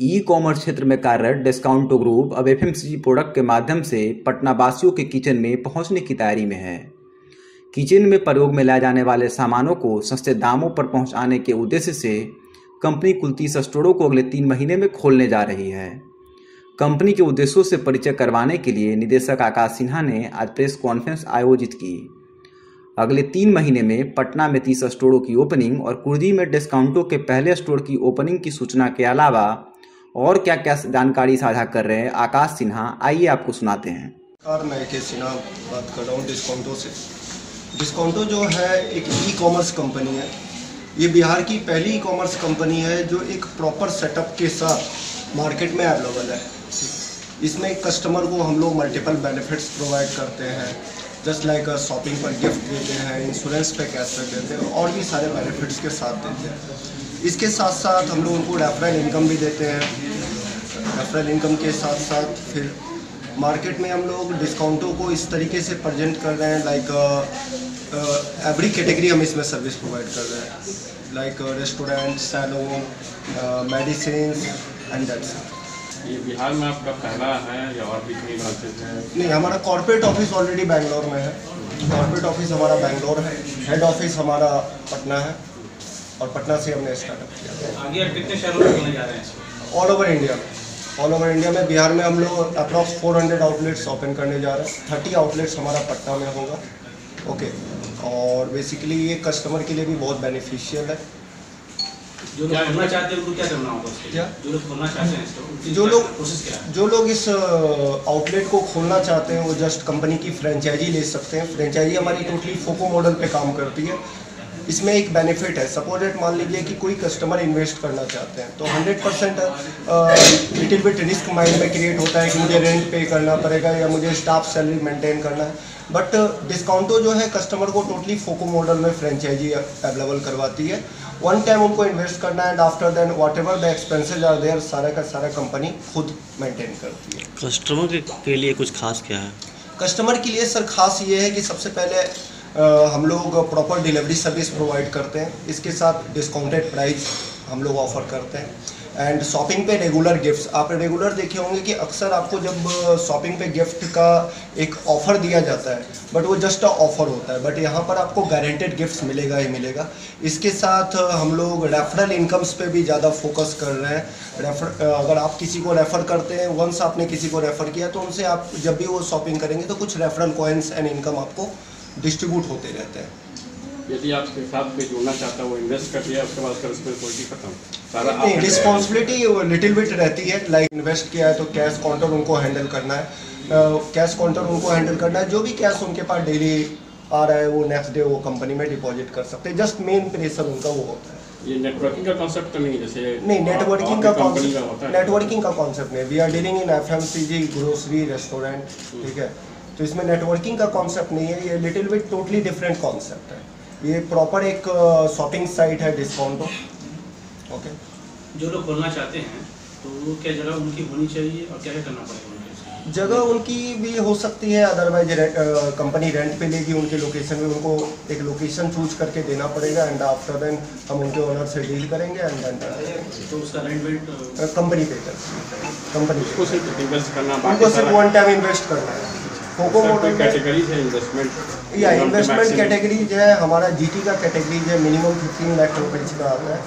E commerce क्षेत्र में कार्यरत डिस्काउंटो ग्रुप अब एफएमसीजी प्रोडक्ट के माध्यम से पटना वासियों के किचन में पहुँचने की तैयारी में है। किचन में प्रयोग में लाए जाने वाले सामानों को सस्ते दामों पर पहुँचाने के उद्देश्य से कंपनी कुल तीस स्टोरों को अगले तीन महीने में खोलने जा रही है। कंपनी के उद्देश्यों से परिचय करवाने के लिए निदेशक आकाश सिन्हा ने आज प्रेस कॉन्फ्रेंस आयोजित की। अगले तीन महीने में पटना में तीस स्टोरों की ओपनिंग और कुर्दी में डिस्काउंटों के पहले स्टोर की ओपनिंग की सूचना के अलावा और क्या क्या जानकारी साझा कर रहे हैं? आकाश सिन्हा, आइए आपको सुनाते हैं। कार मैं के सिन्हा बात कर रहा हूँ, डिस्काउंटो से। डिस्काउंटो जो है, एक ई कॉमर्स कंपनी है। ये बिहार की पहली ई कॉमर्स कंपनी है, जो एक प्रॉपर सेटअप के साथ मार्केट में अवेलेबल है। इसमें कस्टमर को हम लोग मल्टीपल बेनिफिट्स प्रोवाइड करते हैं। जस्ट लाइक शॉपिंग पर गिफ्ट देते हैं इंश्योरेंस पे कैशबैक देते हैं, और भी सारे बेनिफिट्स के साथ देते हैं। इसके साथ साथ हम लोग उनको रेफरल इनकम भी देते हैं। रेफरल इनकम के साथ साथ फिर मार्केट में हम लोग डिस्काउंटों को इस तरीके से प्रजेंट कर रहे हैं लाइक एवरी कैटेगरी हम इसमें सर्विस प्रोवाइड कर रहे हैं। Like restaurant salon medicine and dates ये बिहार में आपका पहला है या और भी कई ब्रांचेज है? नहीं हमारा कॉर्पोरेट ऑफ़िस ऑलरेडी बैंगलोर में है। कॉर्पोरेट ऑफ़िस हमारा बैंगलोर है। हेड ऑफ़िस हमारा पटना है। और पटना से हमने स्टार्टअप किया। आगे आप कितने शहरों में खोलने जा रहे हैं all over India all over India में बिहार में हम लोग अप्रॉक्स 400 आउटलेट्स ओपन करने जा रहे हैं। थर्टी आउटलेट्स हमारा पटना में होगा। ओके और बेसिकली ये कस्टमर के लिए भी बहुत बेनिफिशियल है। जो लोग खोलना चाहते हैं उनको क्या करना होगा क्या? जो लोग खोलना चाहते हैं जो लोग प्रोसेस क्या है? जो लोग इस आउटलेट को खोलना चाहते हैं वो जस्ट कंपनी की फ्रेंचाइजी ले सकते हैं। फ्रेंचाइजी हमारी टोटली फोको मॉडल पे काम करती है। इसमें एक बेनिफिट है। सपोज़ इट मान लीजिए कि कोई कस्टमर इन्वेस्ट करना चाहते हैं तो 100 percent little bit risk mind में क्रिएट होता है कि मुझे रेंट पे करना पड़ेगा या मुझे स्टाफ सैलरी मेंटेन करना है। बट डिस्काउंटो जो है कस्टमर को टोटली फोको मॉडल में फ्रेंचाइजी अवेलेबल करवाती है। वन टाइम उनको इन्वेस्ट करना है and after then whatever the expenses are there सारा का सारा कंपनी खुद मेंटेन करती है। कस्टमर के, लिए कुछ खास क्या है? कस्टमर के लिए सर खास ये है कि सबसे पहले हम लोग प्रॉपर डिलीवरी सर्विस प्रोवाइड करते हैं। इसके साथ डिस्काउंटेड प्राइस हम लोग ऑफ़र करते हैं। एंड शॉपिंग पे रेगुलर गिफ्ट्स आप रेगुलर देखे होंगे कि अक्सर आपको जब शॉपिंग पे गिफ्ट का एक ऑफ़र दिया जाता है बट वो जस्ट अ ऑफ़र होता है। बट यहाँ पर आपको गारंटेड गिफ्ट्स मिलेगा ही मिलेगा। इसके साथ हम लोग रेफरल इनकम्स पे भी ज़्यादा फोकस कर रहे हैं। रेफर अगर आप किसी को रेफ़र करते हैं वंस आपने किसी को रेफ़र किया तो उनसे आप जब भी वो शॉपिंग करेंगे तो कुछ रेफरल कॉइन्स एंड इनकम आपको डिस्ट्रीब्यूट होते रहते हैं। यदि आपके साथ कोई जुड़ना चाहता है वो इन्वेस्ट कर दिया उसके बाद रिस्पॉन्सिबिलिटी खत्म। सारा नहीं रिस्पॉन्सिबिलिटी लिटिल बिट रहती है लाइक इन्वेस्ट किया है तो कैश काउंटर उनको हैंडल करना है। कैश काउंटर उनको हैंडल करना है जो भी कैश उनके पास डेली आ रहा है वो नेक्स्ट डे वो कंपनी में डिपॉजिट कर सकते हैं। जस्ट मेन प्रेशर उनका वो होता है। ये नेटवर्किंग का कॉन्सेप्ट तो नहीं जैसे नहीं नेटवर्किंग का कॉन्सेप्ट नेटवर्किंग का कॉन्सेप्ट नहीं we are dealing in F M C G grocery restaurant ठीक है। तो इसमें नेटवर्किंग का कॉन्सेप्ट नहीं है ये little bit totally different concept है। ये प्रॉपर एक शॉपिंग साइट है डिस्काउंटो ओके okay. जो लोग खोलना चाहते हैं तो वो क्या जगह उनकी होनी चाहिए और क्या क्या करना पड़ेगा जगह उनकी भी हो सकती है अदरवाइज़ कंपनी रेंट पे लेगी उनके लोकेशन में उनको एक लोकेशन चूज़ करके देना पड़ेगा एंड आफ्टर देन हम उनके ओनर से डील करेंगे एंड देन तो उसका रेंट वेंट कंपनी पे कर। कंपनी उसको सिर्फ़ इन्वेस्ट करना उनको सिर्फ़ वन टाइम इन्वेस्ट करना है। फोको मॉडल में कैटेगरीज है इन्वेस्टमेंट या इन्वेस्टमेंट कैटेगरीज है हमारा जीटी का कैटेगरीज है मिनिमम फिफ्टीन लाख रुपीज़ का आता है।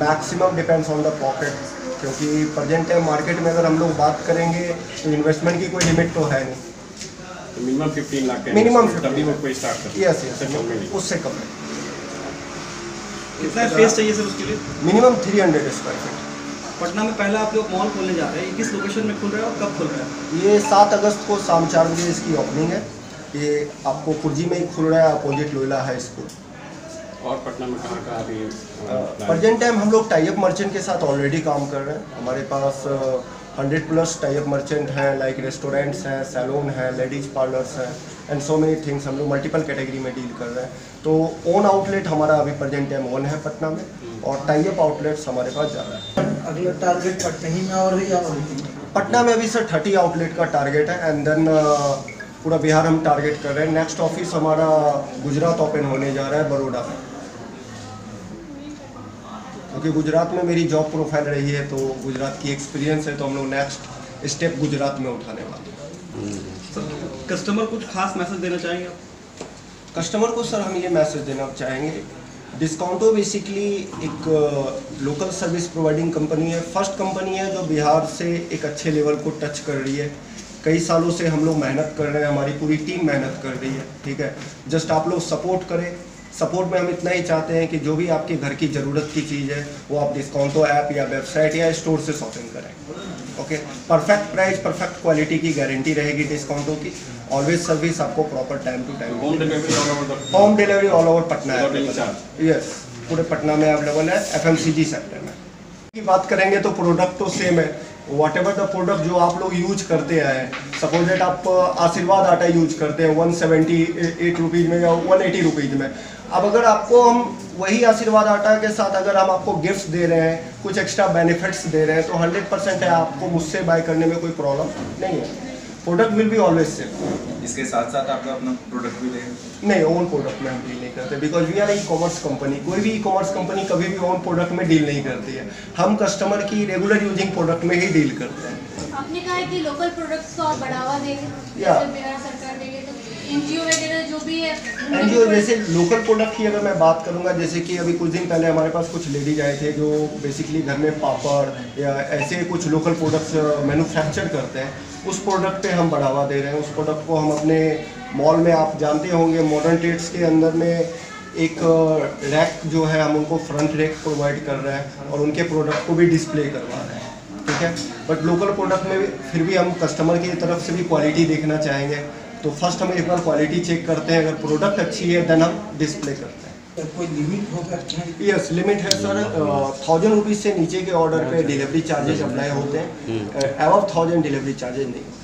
Maximum depends on the pocket क्योंकि प्रेजेंट टाइम मार्केट में अगर हम लोग बात करेंगे तो इन्वेस्टमेंट की कोई लिमिट तो है नहीं। मिनिमम 15 लाख investment, तभी वो कोई स्टार्ट करता यस उससे कम में यस उससे कम है कितना स्पेस चाहिए सर उसके लिए? Minimum three hundred square feet Patna में पहला आप लोग मॉल खोलने जा रहे हैं। किस लोकेशन में खुल रहा है और कब खुल रहा है? ये सात अगस्त को शाम चार बजे इसकी ओपनिंग है। ये आपको कुर्जी में ही खुल रहा है अपोजिट लोयला हाई स्कूल और पटना में कहाँ कहाँ अभी प्रजेंट टाइम हम लोग टाइप मर्चेंट के साथ ऑलरेडी काम कर रहे हैं। हमारे पास हंड्रेड प्लस टाइप मर्चेंट हैं लाइक रेस्टोरेंट्स हैं सैलून हैं लेडीज़ पार्लर्स हैं एंड सो मेनी थिंग्स हम लोग मल्टीपल कैटेगरी में डील कर रहे हैं। तो ओन आउटलेट हमारा अभी प्रेजेंट टाइम वन है पटना में और टाइप आउटलेट्स हमारे पास ज़्यादा है। अगला टारगेट पटना ही में और या और? पटना में अभी सर थर्टी आउटलेट का टारगेट है एंड देन पूरा बिहार हम टारगेट कर रहे हैं। नेक्स्ट ऑफ़िस हमारा गुजरात ओपन होने जा रहा है बड़ोड़ा में क्योंकि गुजरात में मेरी जॉब प्रोफ़ाइल रही है तो गुजरात की एक्सपीरियंस है तो हम लोग नेक्स्ट स्टेप गुजरात में उठाने वाले हैं। सर कस्टमर कुछ खास मैसेज देना चाहेंगे आप? कस्टमर को सर हम ये मैसेज देना चाहेंगे डिस्काउंटो बेसिकली एक लोकल सर्विस प्रोवाइडिंग कंपनी है। फ़र्स्ट कंपनी है जो बिहार से एक अच्छे लेवल को टच कर रही है। कई सालों से हम लोग मेहनत कर रहे हैं, हमारी पूरी टीम मेहनत कर रही है, ठीक है? जस्ट आप लोग सपोर्ट करें। सपोर्ट में हम इतना ही चाहते हैं कि जो भी आपके घर की ज़रूरत की चीज़ है वो आप डिस्काउंटो ऐप या वेबसाइट या स्टोर से शॉपिंग करें। Okay perfect price perfect quality की गारंटी रहेगी डिस्काउंटों की। ऑलवेज सर्विस आपको proper time to time home delivery all over home delivery all over Patna है यस पूरे पटना में अवेलेबल है एफएमसीजी सेक्टर में। की बात करेंगे तो प्रोडक्ट तो सेम है। वॉट एवर द प्रोडक्ट जो आप लोग यूज़ करते आए हैं सपोज़ डेट आप आशीर्वाद आटा यूज़ करते हैं वन सेवेंटी एट रुपीज़ में या वन एटी रुपीज़ में। अब अगर आपको हम वही आशीर्वाद आटा के साथ अगर हम आपको गिफ्ट दे रहे हैं कुछ एक्स्ट्रा बेनिफिट्स दे रहे हैं तो हंड्रेड परसेंट है आपको मुझसे बाय करने में कोई प्रॉब्लम नहीं है। Product will be always same इसके साथ साथ आप अपना प्रोडक्ट भी दें नहीं ओन प्रोडक्ट में हम डील नहीं करते because we are e commerce company कोई भी ई कॉमर्स कंपनी कभी भी ओन प्रोडक्ट में डील नहीं करती है। हम कस्टमर की रेगुलर यूजिंग प्रोडक्ट में ही डील करते हैं। आपने कहा है कि लोकल प्रोडक्ट्स को आप बढ़ावा देंगे या बिहार सरकार देंगे तो एनजीओ वगैरह जो भी है एनजीओ जैसे लोकल प्रोडक्ट की अगर मैं बात करूँगा जैसे कि अभी कुछ दिन पहले हमारे पास कुछ लेडीज़ आए थे जो बेसिकली घर में पापड़ या ऐसे कुछ लोकल प्रोडक्ट्स मैन्युफैक्चर करते हैं। उस प्रोडक्ट पे हम बढ़ावा दे रहे हैं। उस प्रोडक्ट को हम अपने मॉल में आप जानते होंगे मॉडर्न ट्रेड्स के अंदर में एक रैक जो है हम उनको फ्रंट रैक प्रोवाइड कर रहे हैं और उनके प्रोडक्ट को भी डिस्प्ले करवा रहे हैं। ठीक है? बट लोकल प्रोडक्ट में भी- फिर भी हम कस्टमर की तरफ़ से भी क्वालिटी देखना चाहेंगे। तो फ़र्स्ट हम एक बार क्वालिटी चेक करते हैं अगर प्रोडक्ट अच्छी है देन हम डिस्प्ले करते हैं। तो कोई लिमिट होगा यस लिमिट है सर थाउज़ेंड रुपीज़ से नीचे के ऑर्डर पे डिलीवरी चार्जेस अप्लाई होते हैं। अबव थाउज़ेंड डिलीवरी चार्जेज नहीं। होते